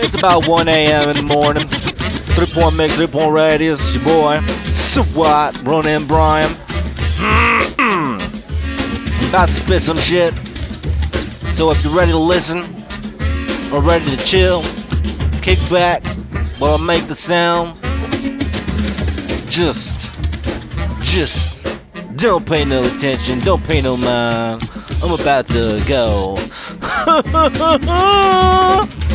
It's about 1 a.m. in the morning. Three point mix, three point radius. Your boy, SWAT, Ronan Brian. Mm-hmm. About to spit some shit. So if you're ready to listen or ready to chill, kick back while I make the sound. Just, just don't pay no attention, don't pay no mind. I'm about to go.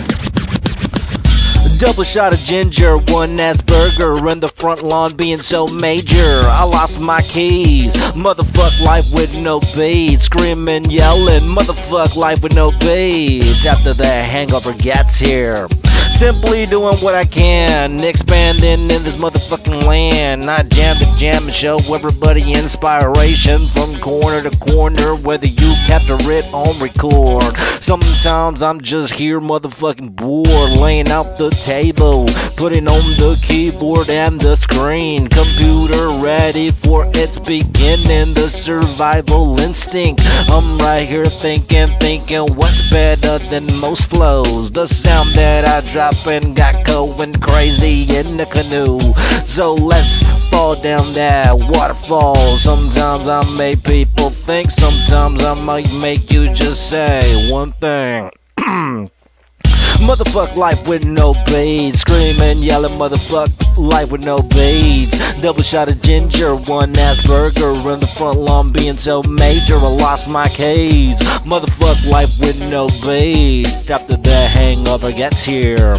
Double shot of ginger, one ass burger, and the front lawn being so major. I lost my keys, motherfuck life with no beat. Screaming, yelling, motherfuck life with no beat. After the hangover gets here. Simply doing what I can, expanding in this motherfucking land. I jam to jam and show everybody inspiration from corner to corner, whether you capture it on record. Sometimes I'm just here, motherfucking bored, laying out the table, putting on the keyboard and the screen. Computer ready for its beginning, the survival instinct. I'm right here thinking, thinking, what's better than most flows? The sound that I drop and got going crazy in the canoe. So let's fall down that waterfall. Sometimes I make people think, sometimes I might make you just say one thing. Motherfuck life with no beads. Screaming, yelling, motherfuck life with no beads. Double shot of ginger, one ass burger. In the front lawn being so major, I lost my keys. Motherfuck life with no beads. After the hangover gets here.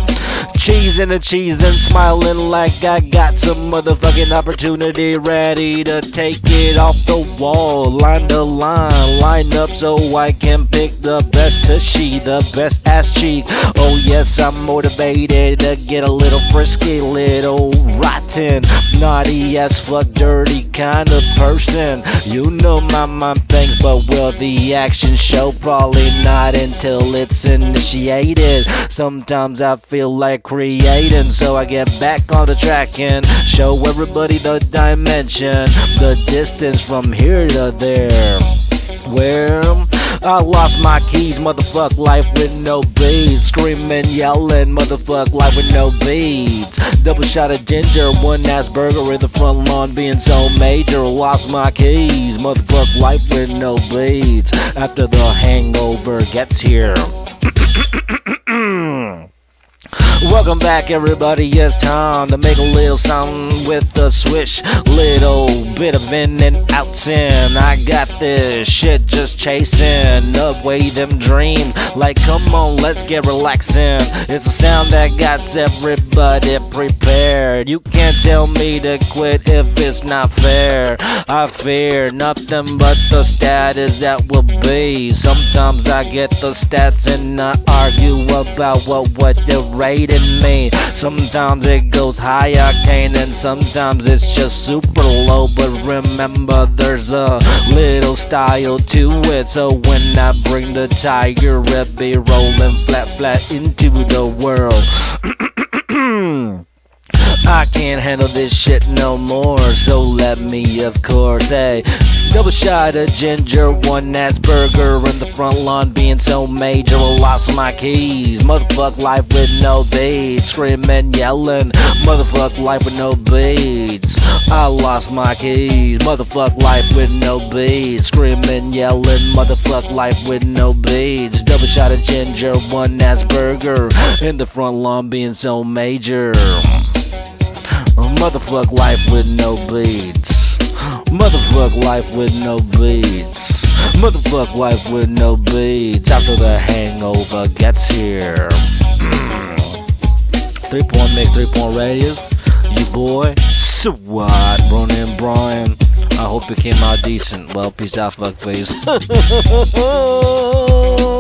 Cheese and a cheese and smiling like I got some motherfucking opportunity ready to take it off the wall. Line to line, line up so I can pick the best to she, the best ass cheek. Oh yes, I'm motivated to get a little frisky, little rotten, naughty as fuck, dirty kind of person. You know my mind thinks, but will the action show? Probably not until it's initiated. Sometimes I feel like creating, so I get back on the track and show everybody the dimension, the distance from here to there. Well, I lost my keys, motherfuck life with no beads. Screaming, yelling, motherfuck life with no beads. Double shot of ginger, one ass burger in the front lawn being so major. Lost my keys, motherfuck life with no beads. After the hangover gets here. Welcome back, everybody. It's time to make a little something with the swish. Little bit of in and outs in. I got this shit just chasing away them dreams. Like, come on, let's get relaxing. It's a sound that got everybody prepared. You can't tell me to quit if it's not fair. I fear nothing but the status that will be. Sometimes I get the stats and I argue about what what they're me. Sometimes it goes high octane and sometimes it's just super low. But remember, there's a little style to it. So when I bring the tiger, it be rolling flat, flat into the world. Handle this shit no more, so let me, of course, hey. Double shot of ginger, one ass burger in the front lawn being so major. I lost my keys, motherfuck life with no beads. Screaming, yelling, motherfuck life with no beads. I lost my keys, motherfuck life with no beads. Screaming, yelling, motherfuck life with no beads. Double shot of ginger, one ass burger in the front lawn being so major. Motherfuck life with no beads. Motherfuck life with no beads. Motherfuck life with no beads. After the hangover gets here. Hmm. three point make, three point radius. You boy, SWAT, Ronan Brian. I hope it came out decent. Well, peace out, fuck face.